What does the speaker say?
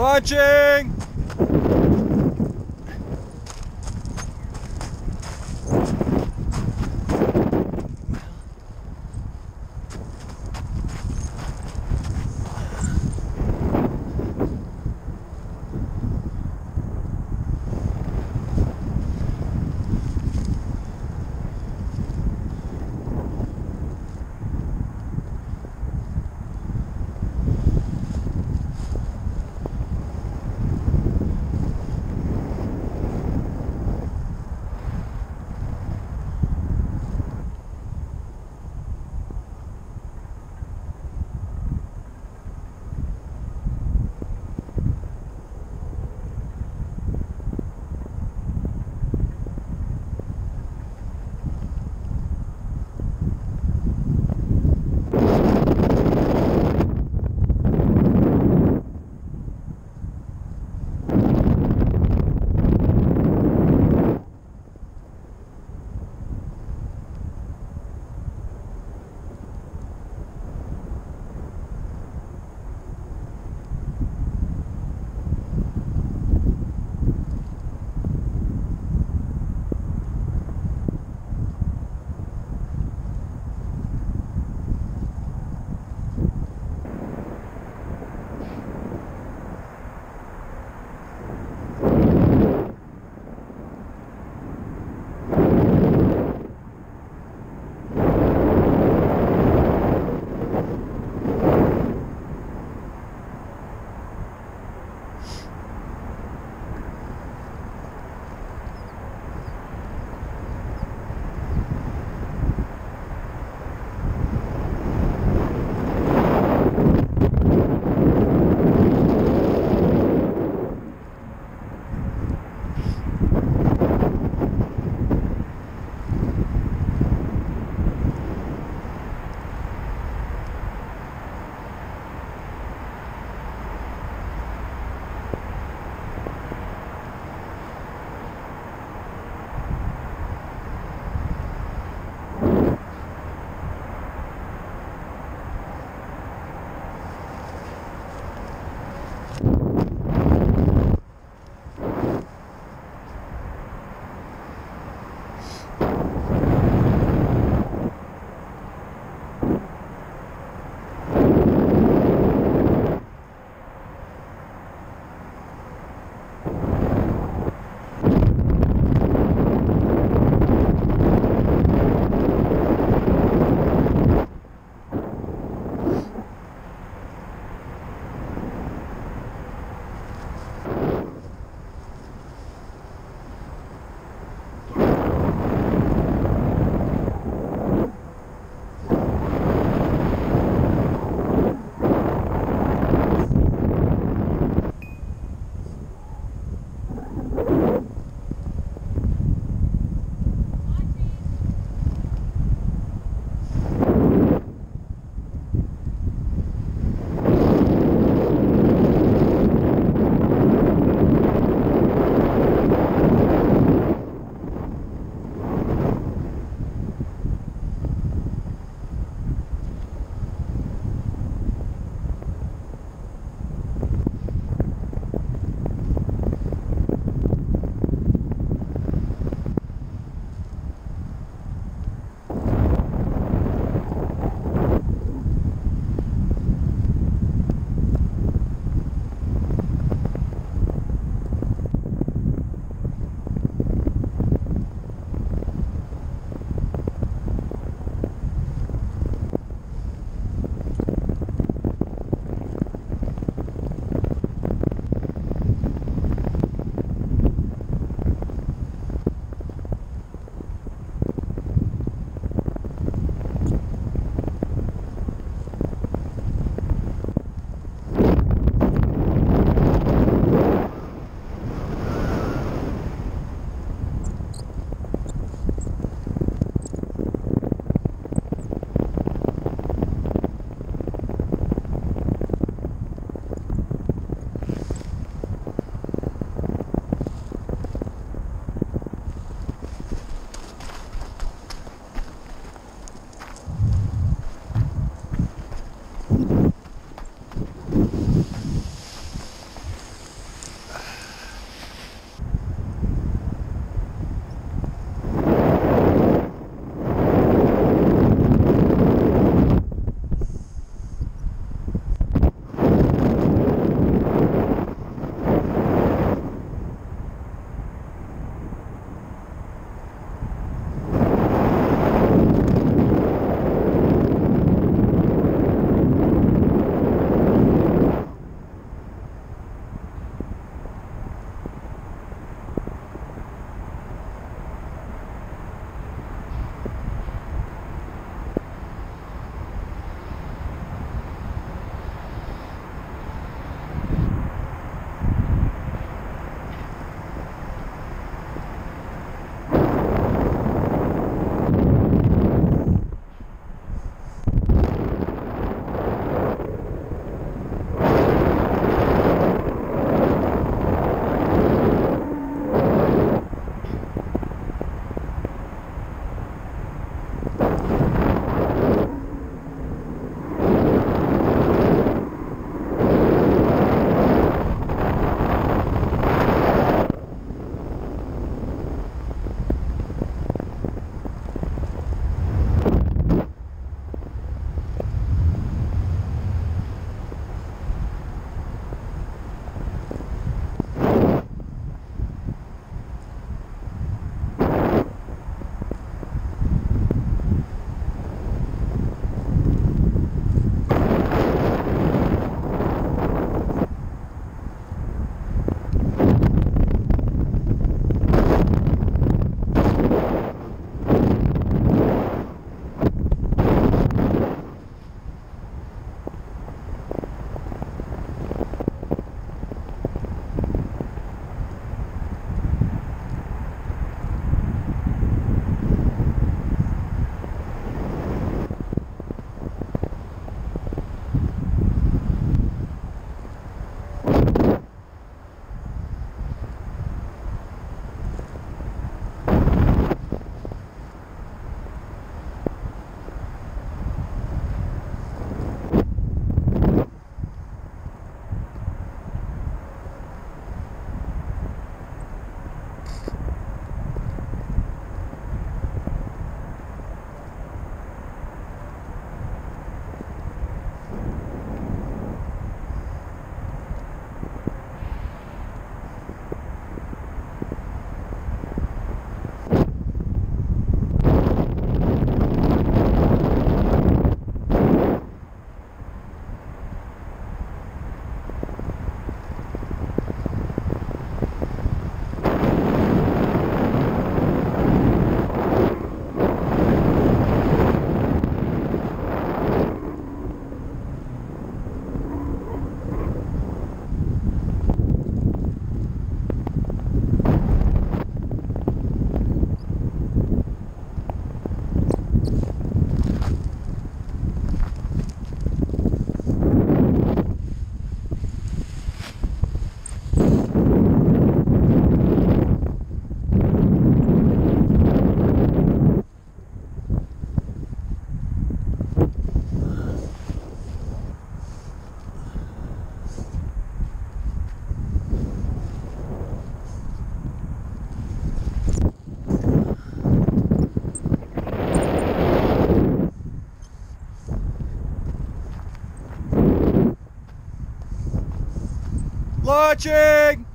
Launching! Launching!